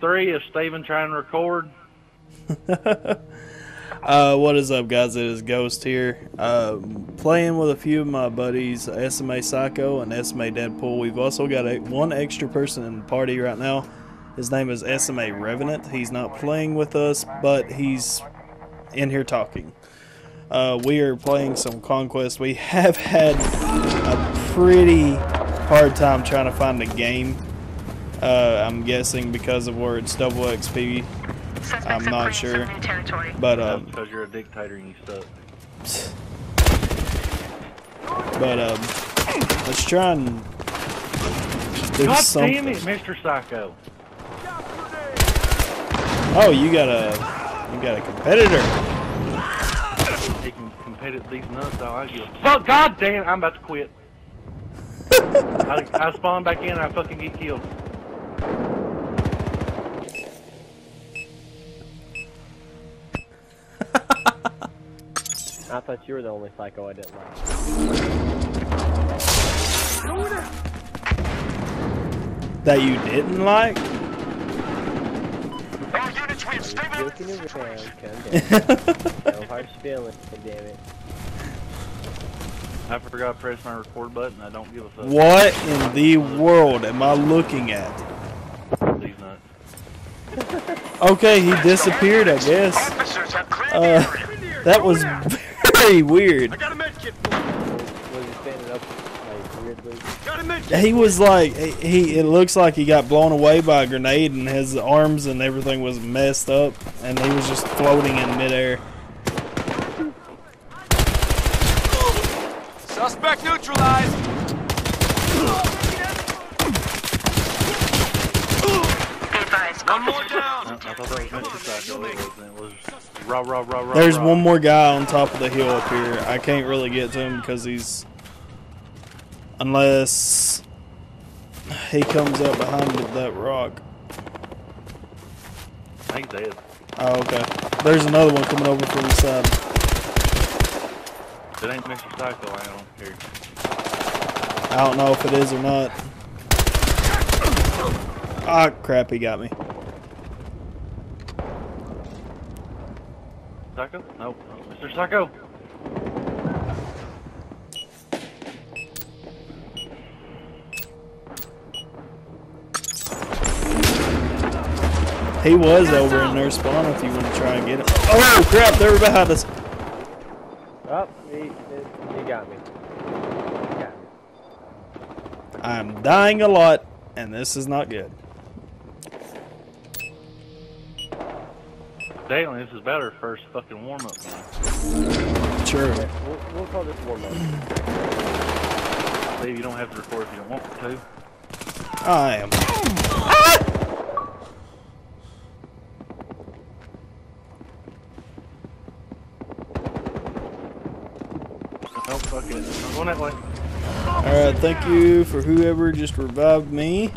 Three of Steven trying to record. uh, what is up, guys? It is Ghost here. Uh, playing with a few of my buddies, SMA Psycho and SMA Deadpool. We've also got a, one extra person in the party right now. His name is SMA Revenant. He's not playing with us, but he's in here talking. Uh, we are playing some Conquest. We have had a pretty hard time trying to find a game uh, I'm guessing because of where it's double XP. Suspects I'm not sure. some new territory. But um, Because you're a dictator and you suck. but um, let's try and do God something. damn it, Mr. Psycho. Oh, you got a you got a competitor. He can compete at these nuts. All I give a fuck. God damn it, I'm about to quit. I, I spawn back in and I fucking get killed. I thought you were the only psycho I didn't like. That you didn't like? All units, we have stabilized Joking is down. no harsh feelings, damn it. I forgot to press my record button. I don't give a fuck. What in the world am I looking at? These nuts. Okay, he disappeared, I guess. Officers have cleared Uh. That was very weird. Got a medkit. Was he standing up like weirdly? Got a medkit. He was like he. It looks like he got blown away by a grenade, and his arms and everything was messed up, and he was just floating in midair. Suspect neutralized. Be advised. One more officers down. I, I thought that was Mr. Psycho. It wasn't. It was There's rah. one more guy on top of the hill up here. I can't really get to him because he's unless he comes up behind that rock. He's dead. Oh, okay. There's another one coming over from the side. It ain't Mr. Psycho, I don't care. I don't know if it is or not. Ah, crap! He got me. Psycho? No, no. Mr. Psycho. He was over in their spawn. If you want to try and get him. Oh crap! They were behind us. Oh, he, he, he got me. He got me. I'm dying a lot, and this is not good. Damn, this is better first fucking warm up. Sure. We'll, we'll call this warm up. Steve, you don't have to record if you don't want to. I am. No, fuck it. I'm going that way. Alright, thank you for whoever just revived me.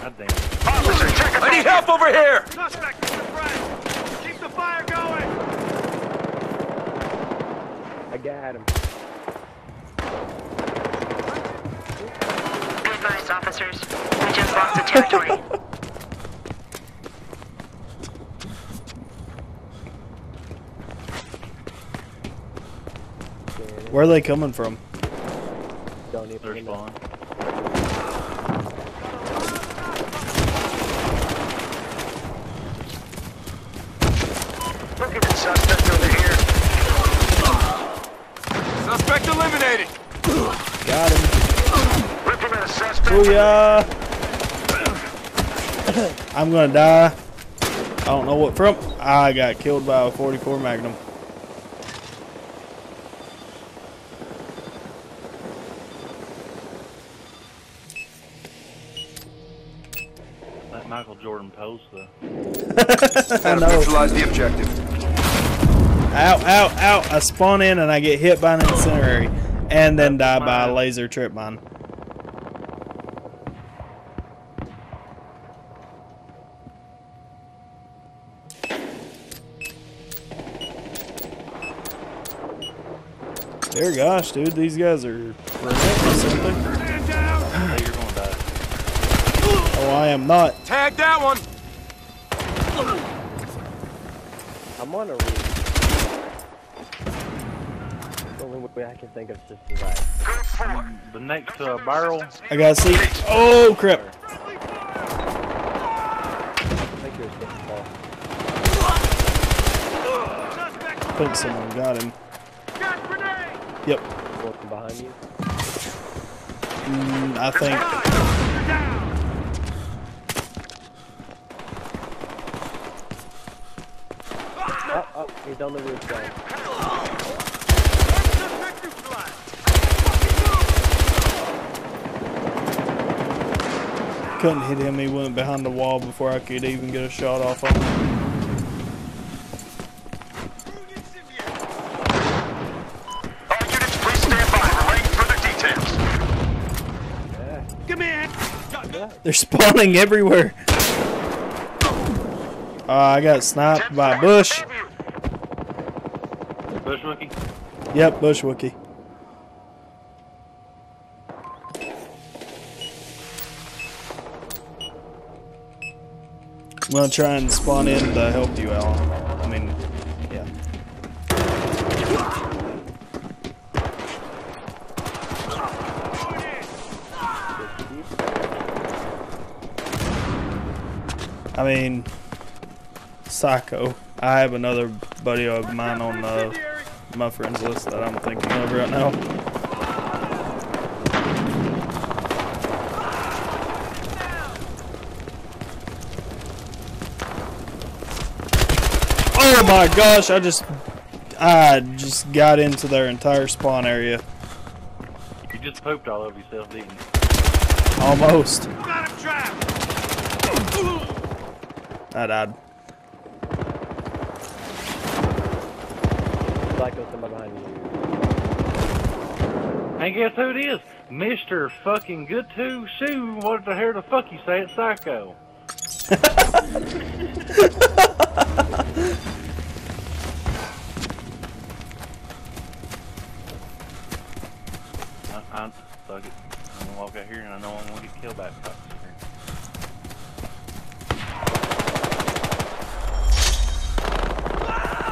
God damn it. Officer, check it I need help over here. Suspect is the front. Keep the fire going. I got him. Be advised, officers. We just lost the territory. Where are they coming from? Don't even They're spawn. Look at the suspect over here. Suspect eliminated. Got him. Looking at a suspect. Booyah! I'm gonna die. I don't know what from. I got killed by a 44 Magnum. That Michael Jordan pose though. I know. Neutralize the objective. Ow, ow, ow. I spawn in and I get hit by an incendiary. And then die by a laser trip mine. Dear gosh, dude, these guys are relentless, aren't? Hey, you're gonna. Oh, I am not. Tag that one. I'm on a read. The only way I can think of is just survive. The next uh, barrel. I gotta see. Oh crap! I think you're supposed to fall. I think someone got him. Yep. Walking behind you. Mm, I think. Oh, oh, he's on the roof, neutralized. Couldn't hit him. He went behind the wall before I could even get a shot off on him. All units, please stand by. We're waiting for the details. Yeah. Give me a hand. They're spawning everywhere. Uh, I got sniped by bush. Bush Wookie. Yep, bush wookie. I'm gonna try and spawn in to help you, Alan. I mean, yeah. I mean, Psycho. I have another buddy of mine on uh, my friends list that I'm thinking of right now. Oh my gosh, I just I just got into their entire spawn area. You just pooped all over yourself, didn't you? Almost. Got him trapped. I. Psycho, somebody behind you. And guess who it is? Mr. fucking Good two Shoe. What the hell the fuck you say? It's Psycho. I, I, fuck it. I'm gonna walk out here and I know I'm gonna get killed by a cocksucker.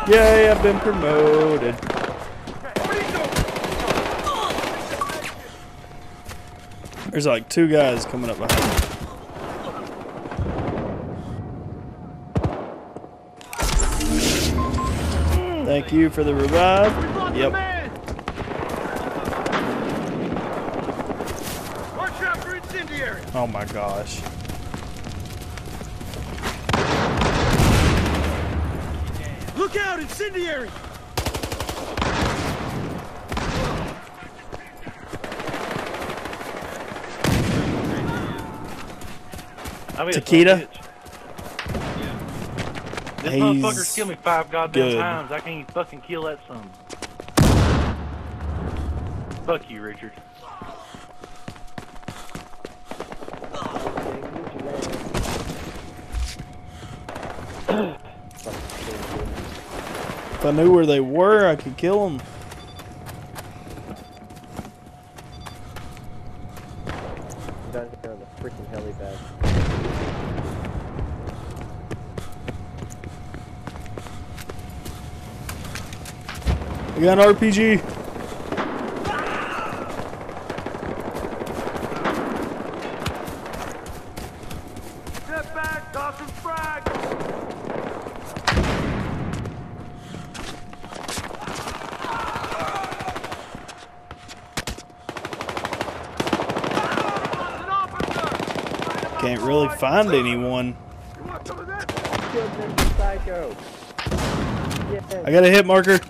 Yay, I've been promoted. There's like two guys coming up behind me. Thank you for the revive. Yep. Watch out for incendiary. Oh my gosh. Look out, incendiary. I mean, Takeda? This He's motherfucker's killed me five goddamn good. times. I can't even fucking kill that son. Fuck you, Richard. If I knew where they were, I could kill them. Down here on the freaking helipad. I got an RPG. Step back, tossing frag. An officer. Can't really find anyone. You want some of that? Killed Mr. Psycho! Yeah. I got a hit marker.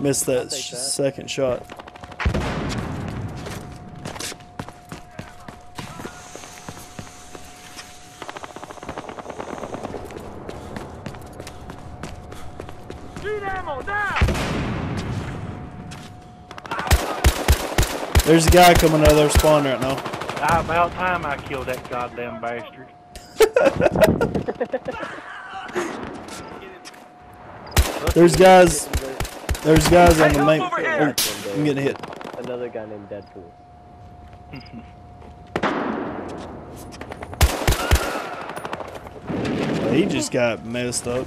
Missed that, that. second shot. There's a guy coming out of their spawn right now. About time I killed that goddamn bastard. There's guys. There's guys on the main. Oh, I'm getting hit. another guy named Deadpool. He just got messed up.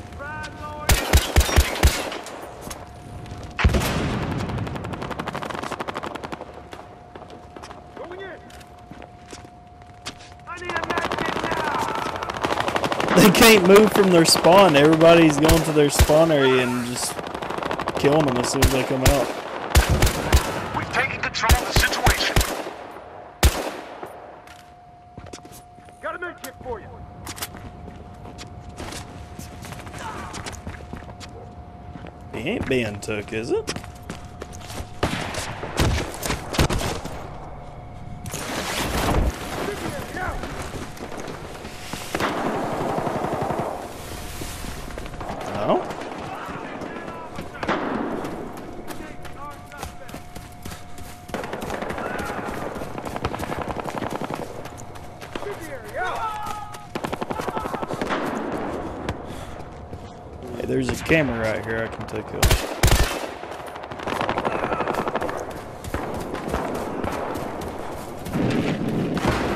Going in. I need a med kit now. They can't move from their spawn. Everybody's going to their spawn area and just killing them as soon as they come out. We've taken control of the situation. Got a med kit for you. He ain't being took, is it? No? Hey, there's a camera right here I can take out.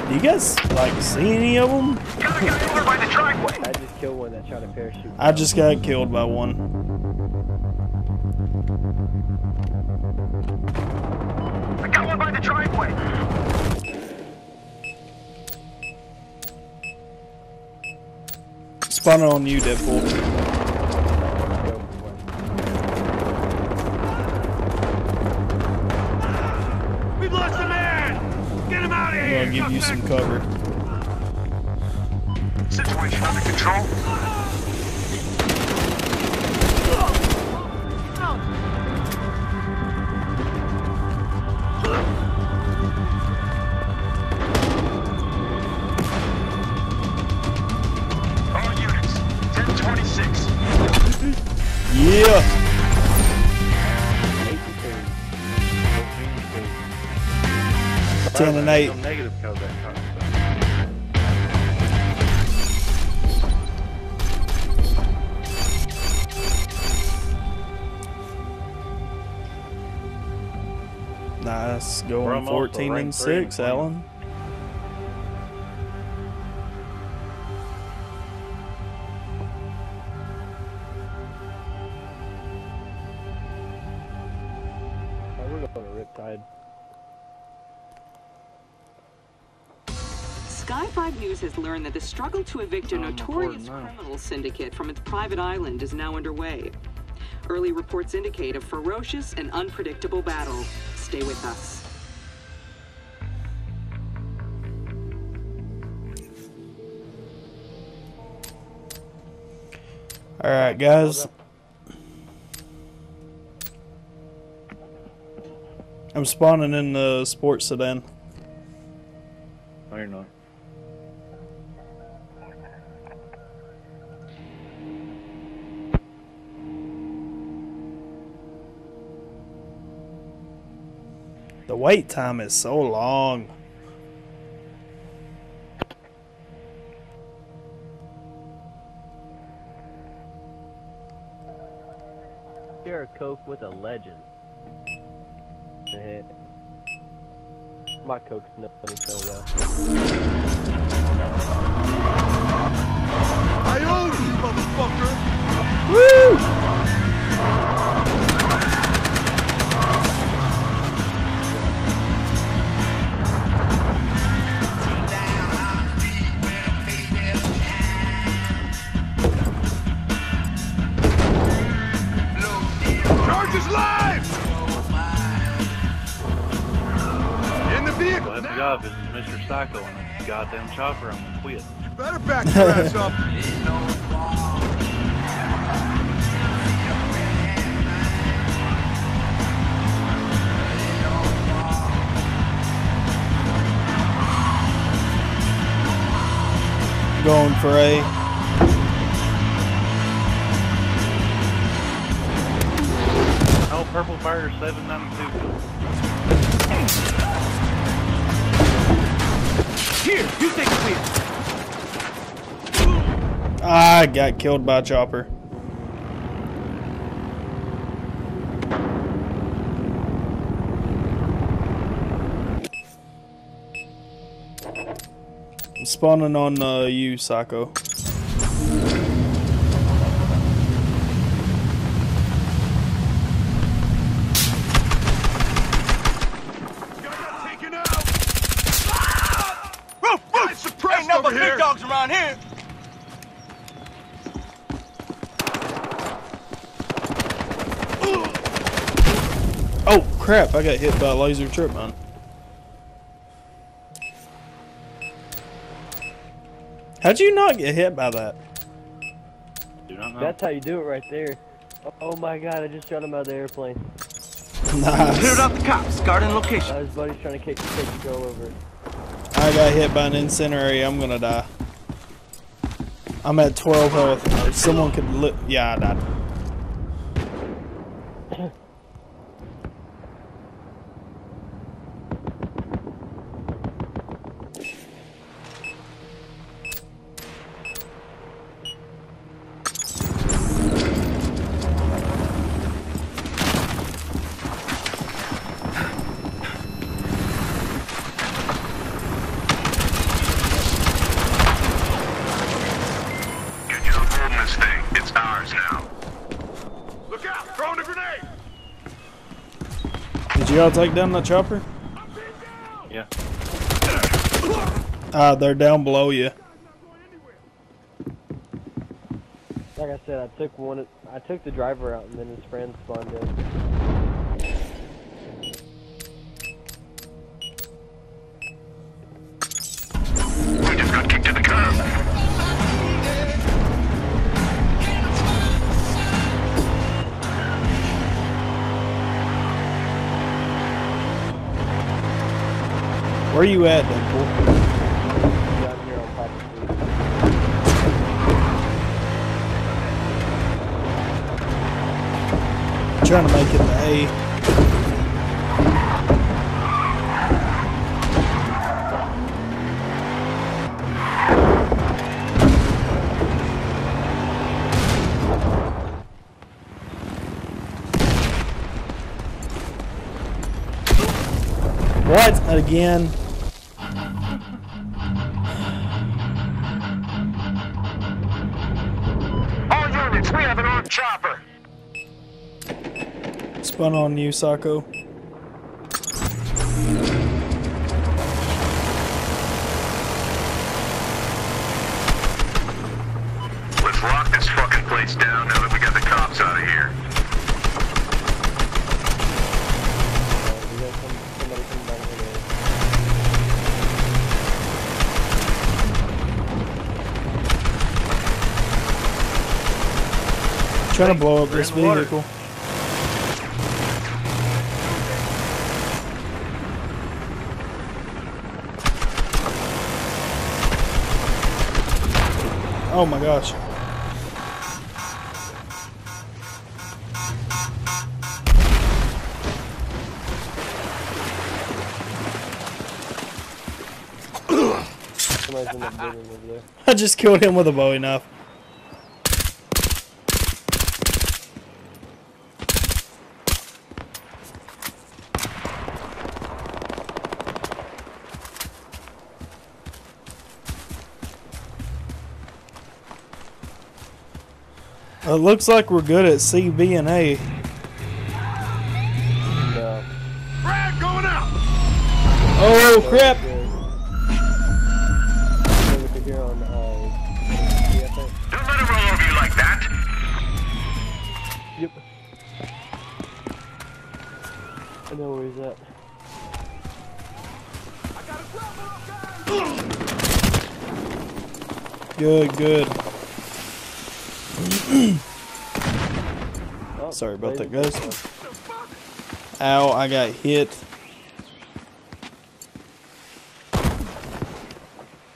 Do you guys like see any of them? Got a guy over by the driveway. I just killed one that tried to parachute. I just got killed by one. I got one by the driveway. Spawning on you, Deadpool. Some cover. Situation under control. All units, 1026. Yeah! Ten and eight. I'm negative because of that kind of stuff. Nice. Going 14 and ranked three in 6, the game. Alan. Learned that the struggle to evict a I'm notorious criminal syndicate from its private island is now underway. Early reports indicate a ferocious and unpredictable battle. Stay with us. Alright, guys. I'm spawning in the sports sedan. No, you're not. The wait time is so long. Share a Coke with a legend. My Coke's not funny so well. I own you, motherfucker. Woo! Goddamn chopper. I'm gonna quit. Better back your ass up. Going for A. I got killed by a chopper. I'm spawning on uh, you, Sako. Crap! I got hit by a laser trip mine. How'd you not get hit by that? Do not know. That's how you do it right there. Oh my god, I just shot him out of the airplane. Nice. Cleared out the cops. Guarding location. Uh, his buddy's trying to kick, take control over. it. I got hit by an incendiary. I'm gonna die. I'm at 12 health. If someone could li- Yeah, I died. You all take down the chopper? Yeah. Ah, they're down below you. Like I said, I took one. I took the driver out, and then his friend spawned in. Where are you at, Deadpool? The trying to make it to A. What? Again? Somebody coming down here. Trying to blow up this vehicle. Oh my gosh. Somebody's in the building over there. I just killed him with a Bowie knife. It looks like we're good at C, B, and A. No. Brad, going out. Oh crap! Good. Over to here on, uh, yeah, I think. Don't let him roll over you like that. Yep. I know where he's at. Good, good. Oh, Sorry about that, guys. Ow, I got hit.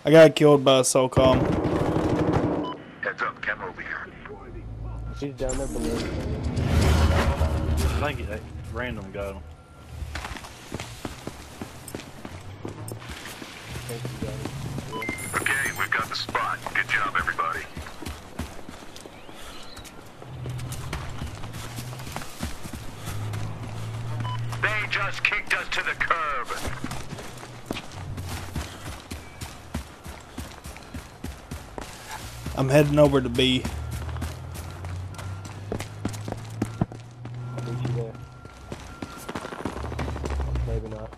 I got killed by a SOCOM. Heads up, Chem over here. He's down there below. I think it, random got him. I'm heading over to B. I'll meet you there. Maybe not.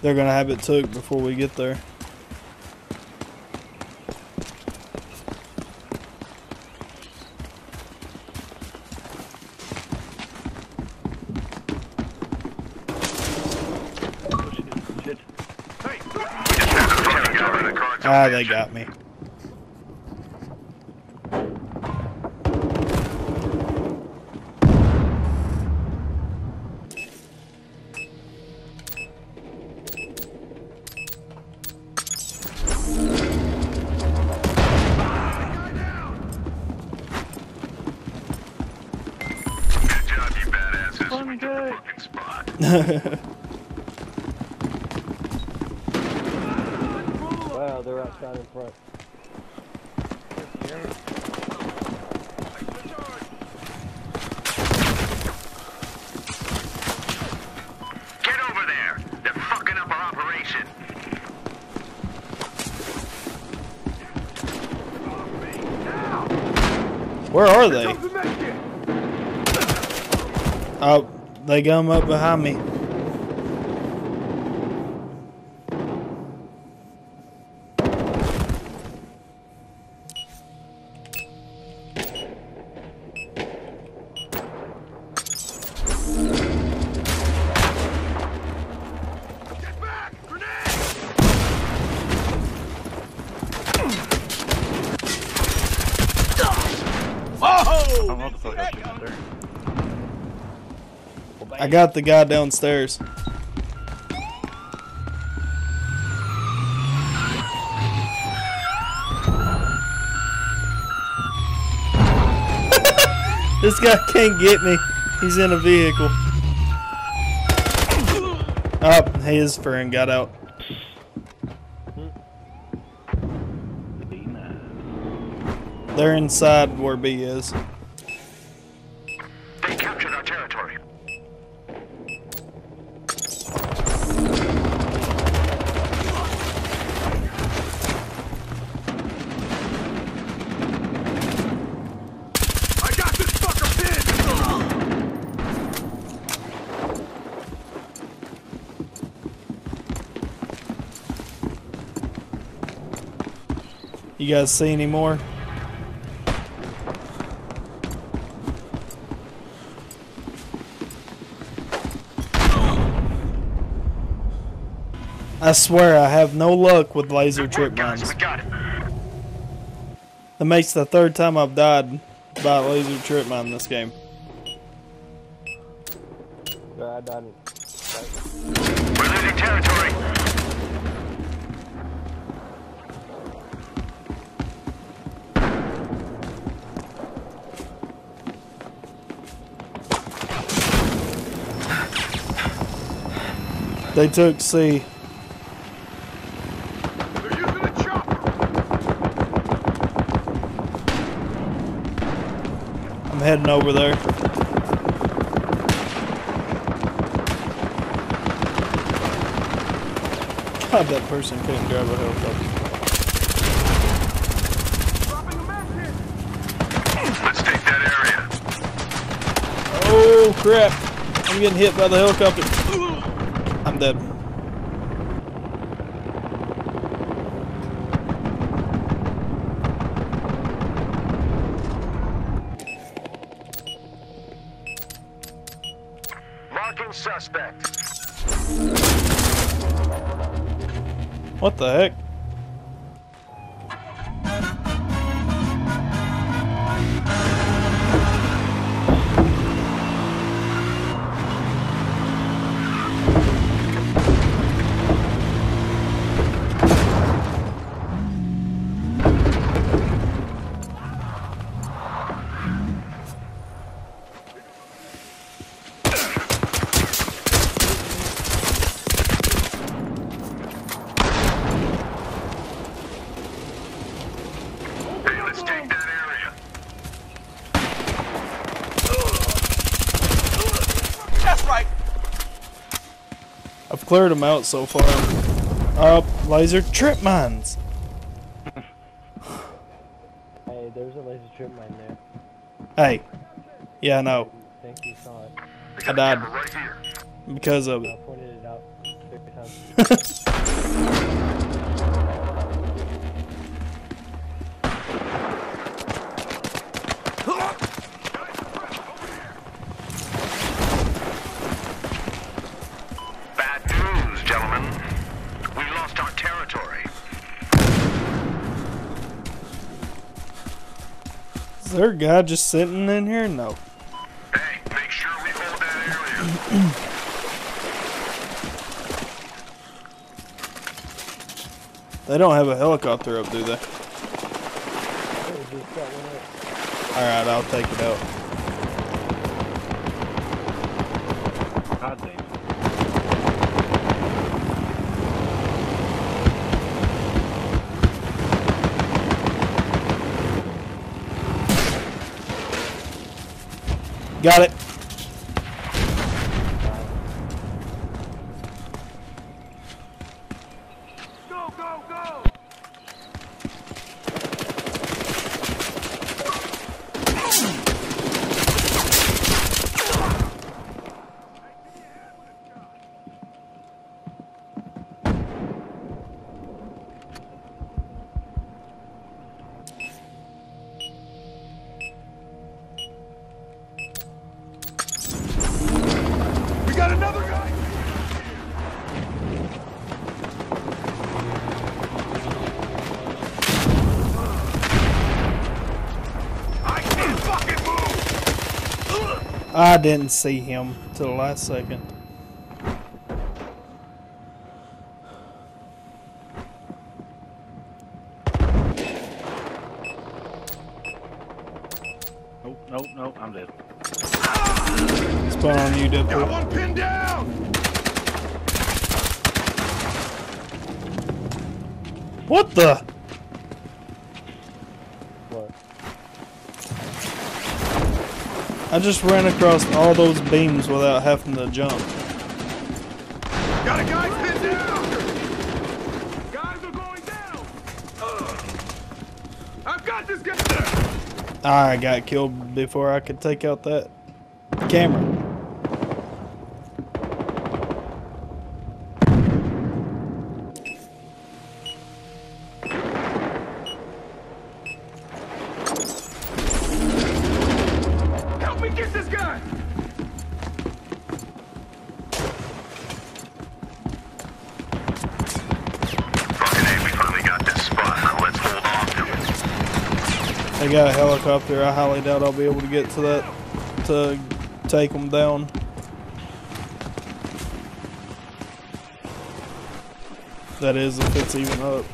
They're gonna have it took before we get there. Oh, shit, shit. Hey, We just had the fucking guy by the cards. Ah, they got me. they come up behind me. Get back! I don't know what the fuck I got the guy downstairs. this guy can't get me. He's in a vehicle. Oh, his friend got out. They're inside where B is. You guys see any more? I swear I have no luck with laser Good trip work, guys. mines. We got it. That makes the third time I've died by a laser trip mine in this game. Yeah, I died. We're losing territory. They took C. They're using a chopper! I'm heading over there. God, that person couldn't grab a helicopter. Dropping the med kit! Let's take that area. Oh crap! I'm getting hit by the helicopter. Dead. Marking suspect. What the heck? Cleared them out so far. Up, laser trip mines. Hey, there's a laser trip mine there. Hey, yeah, I know I think you saw it. I died Right here. because of I it. pointed it out there a guy just sitting in here? No. Hey, make sure we hold that area. They don't have a helicopter up, do they? We just got one up. Alright, I'll take it out. God damn. Got it. Didn't see him till the last second. Nope, nope, nope. I'm dead. Spawn on you, Got one pinned down! What the? I just ran across all those beams without having to jump. Got a guy pinned down! Guys are going down! Ugh. I've got this guy! I got killed before I could take out that camera. A helicopter. I highly doubt I'll be able to get to that to take them down. That is, if it's even up.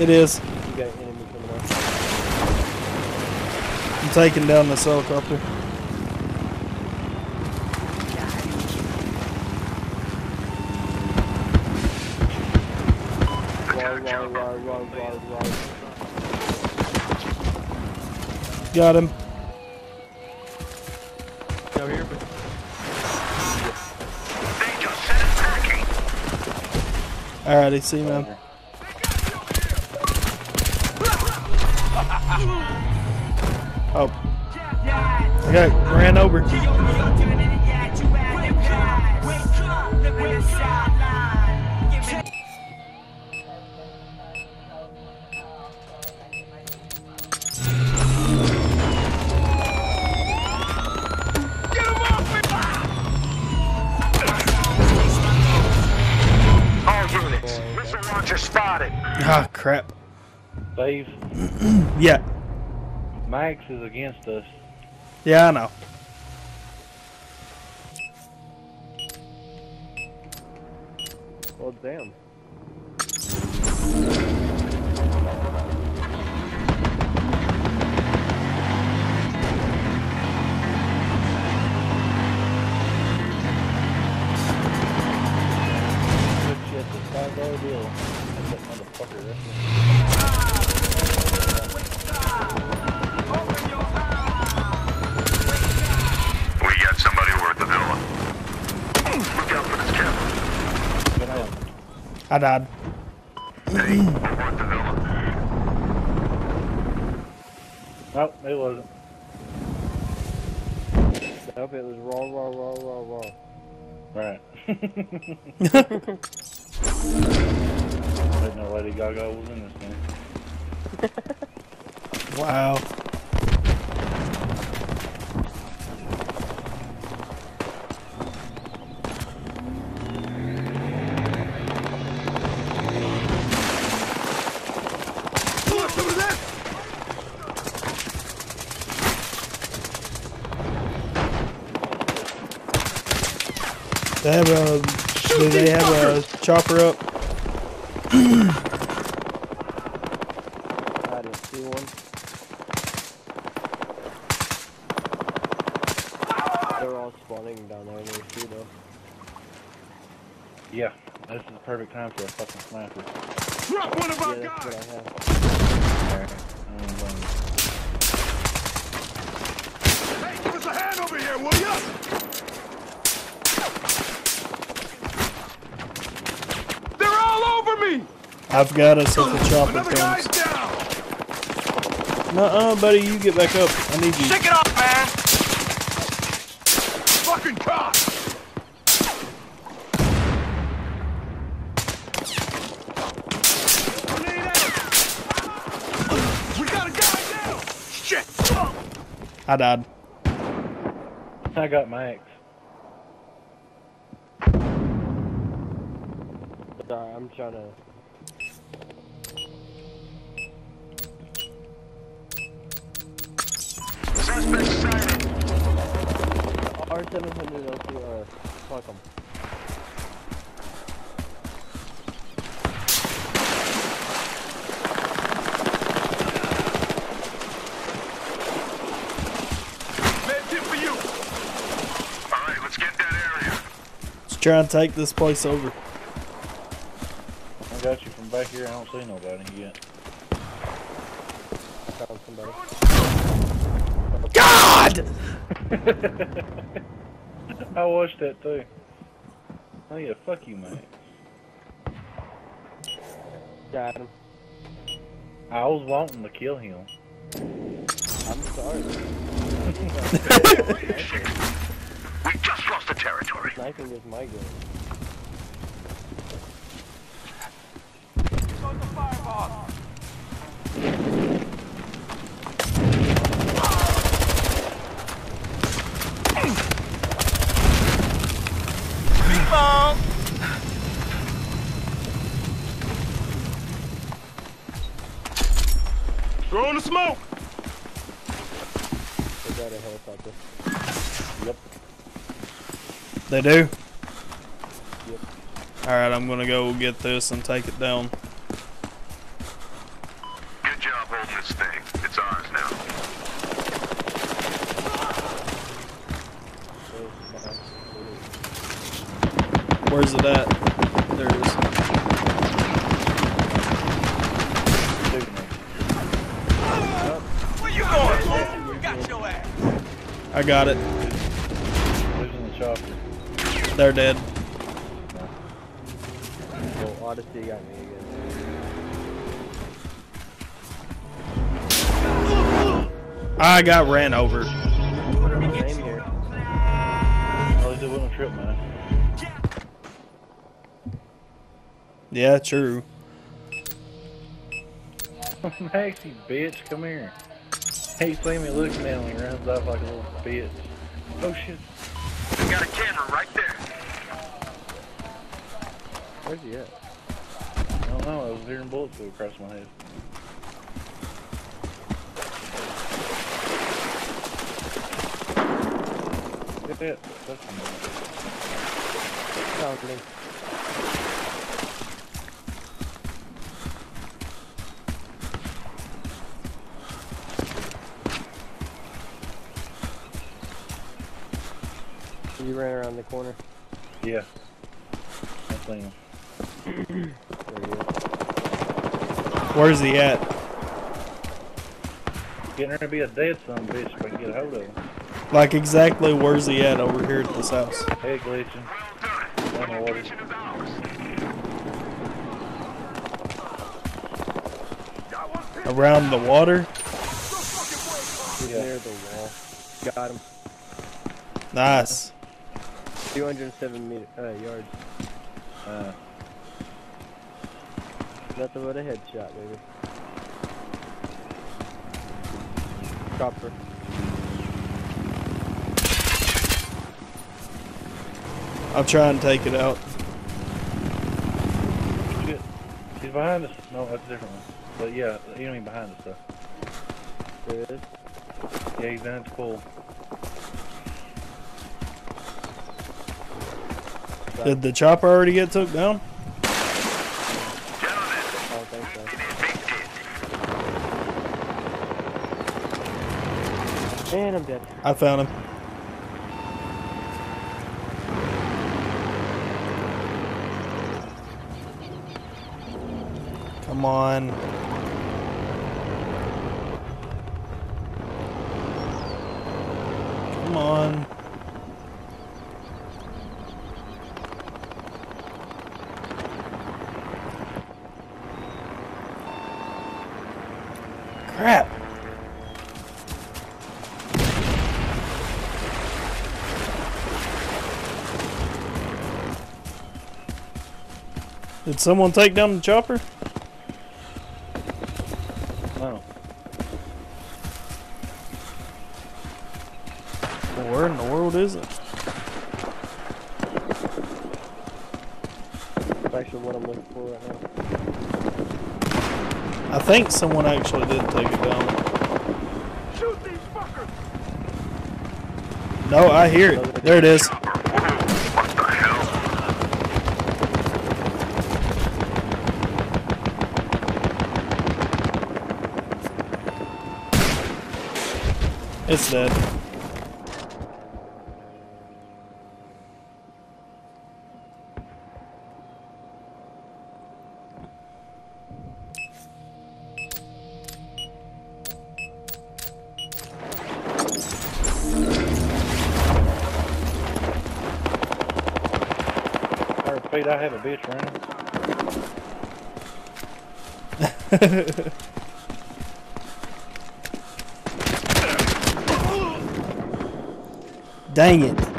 It is. You got enemy coming up. I'm taking down this helicopter. Got him. Over here, but They just sent it packing. Alrighty, see man. Oh. I got ran over. Crap. Dave, Yeah. Max is against us. Yeah, I know. Well, damn. I died. Nope, it wasn't. Nope, it was raw, raw, raw, raw, raw. Right. Didn't know Lady Gaga was in this thing. Wow. Look, some of that! They have a. Do they have a chopper up? I didn't see one. They're all spawning down there near you though. Yeah, this is the perfect time for a fucking sniper. Drop one of our that's what guys! I have. Alright, I'm gonna blame you. Hey, give us a hand over here, will ya? They're all over me! I've got us if the chopper Another guy's comes. Nuh-uh, buddy, you get back up. I need you. Shake it off, man! Fucking cop! Grenade! We got a guy down! Shit! I died. I got Max. Sorry, I'm trying to. All right, let's get that area. Let's try and take this place over. I got you from back here. I don't see nobody yet. Found somebody. God! I watched that too. Oh yeah, fuck you, Max. Got him. I was wanting to kill him. I'm sorry. We just lost the territory. Sniping is my game. Throw in the smoke! They got a helicopter. Yep. They do? Yep. Alright, I'm gonna go get this and take it down. Good job holding this thing. It's ours now. Where's it at? There it is. Shooting me. Where you going, fool? We got your ass! I got it. The chopper. They're dead. Oh, Odyssey got me again. I got ran over. Same here. At least it wasn't a trip mine. Yeah, true. Max, you bitch, come here. He see me looking at him, he runs off like a little bitch. Oh shit. We got a camera right there. Where's he at? I don't know, I was hearing bullets go across my head. Get that. That's the around the corner? Yeah. Where's he at? Getting ready to be a dead son of bitch if I get a hold of him. Like exactly where's he at over here at this house? Hey glitching. Well done. Order. Around the water? Yeah. Near the wall. Got him. Nice. 207 meter, uh, yards. Uh, Nothing but a headshot, baby. Chopper. I'll try and take it out. shit. He's behind us. No, that's a different one. But yeah, the enemy behind us though. There it is. Yeah, he's down at the pool. Did the chopper already get took down? Oh, Gentlemen, I don't think so. it is big And I'm dead. I found him. Come on. Come on. Crap. Did someone take down the chopper? No. Well, where in the world is it? That's actually what I'm looking for right now. I think someone actually did take it down. Shoot these fuckers! No, I hear it. There it is. It's dead. I repeat, I have a bitch running. Dang it.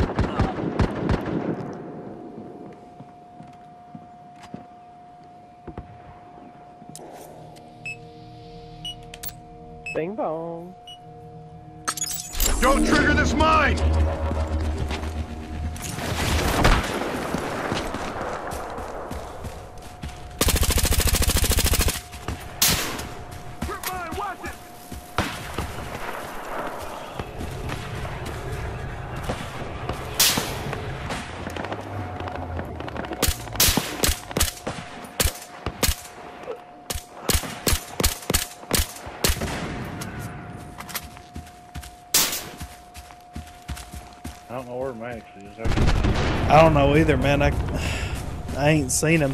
Either, man. I, I ain't seen him.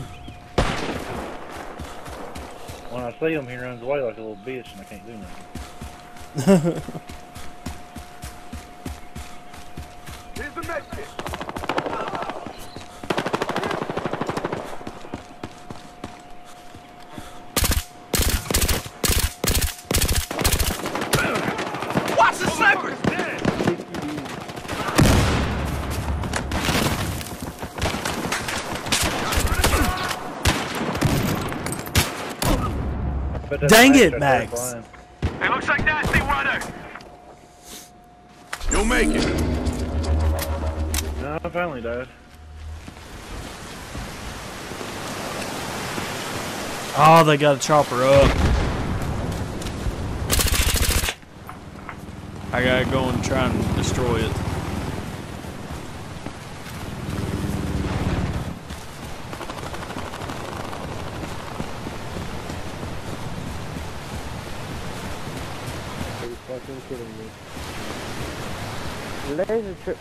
when I see him, he runs away like a little bitch, and I can't do nothing. Here's the med Dang it, Max. It looks like nasty weather. You'll make it. No, I finally died. Oh, they got a chopper up. I gotta go and try and destroy it. Are you fucking kidding me? Laser trip.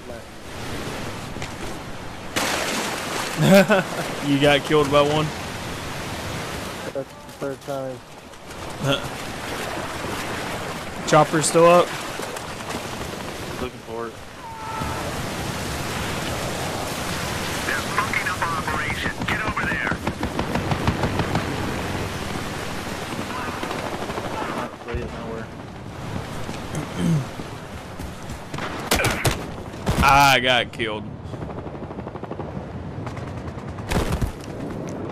You got killed by one? That's the first time. Chopper's still up? Looking for it. They're fucking up our operation. Get over there. I got killed.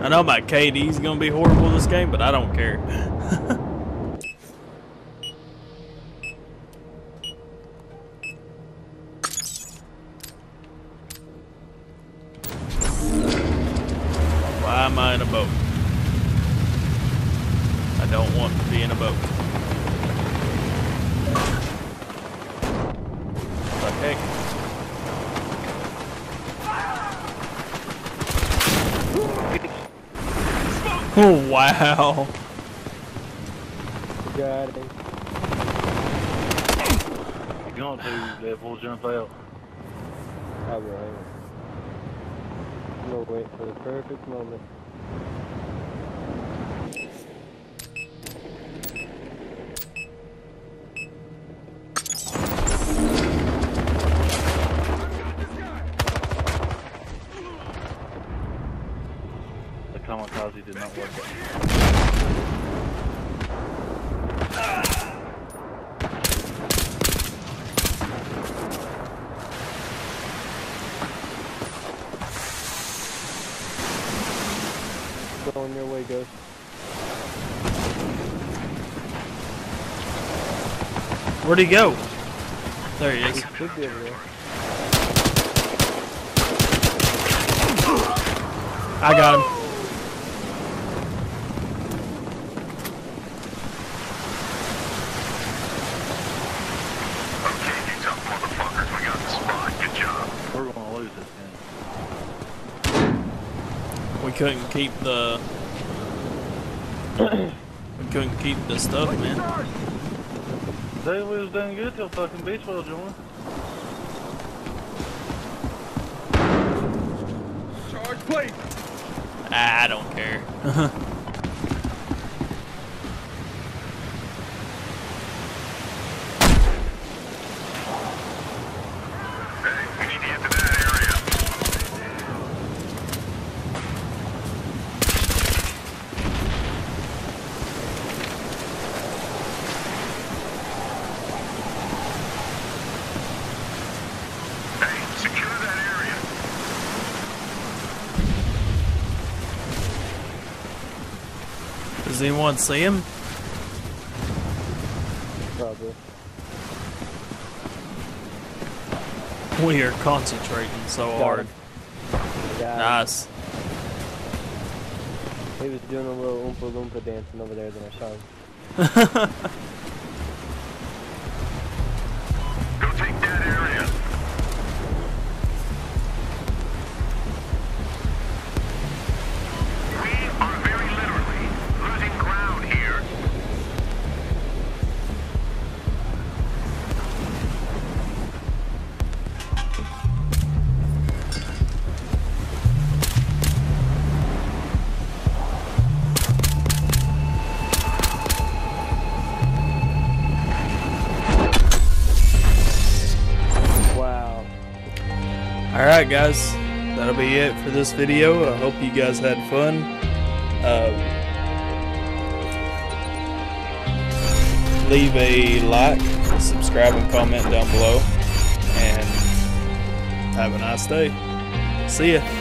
I know my KD's gonna be horrible this game, but I don't care. Why am I in a boat? I don't want to be in a boat. Okay. Oh wow. Got it. If you want to, Dev, we'll jump out. I'll be right. I'm gonna wait for the perfect moment. The kamikaze did not work. Going your way, Ghost. Where'd he go? There he He is. should be over there. I got him. Okay, you tough motherfuckers, we got the spot. Good job. We're gonna lose this game. We couldn't keep the. we couldn't keep the stuff, man. They we was doing good till fucking Beachville joined. Charge plate. I don't care. Hey, we need to get to that area. Hey, secure that area. Does anyone see him? Probably. We are concentrating so Got hard. Nice. He was doing a little Oompa Loompa dancing over there, then I saw him. Alright, guys. That'll be it for this video. I hope you guys had fun. Uh, leave a like, subscribe, and comment down below. And have a nice day. See ya.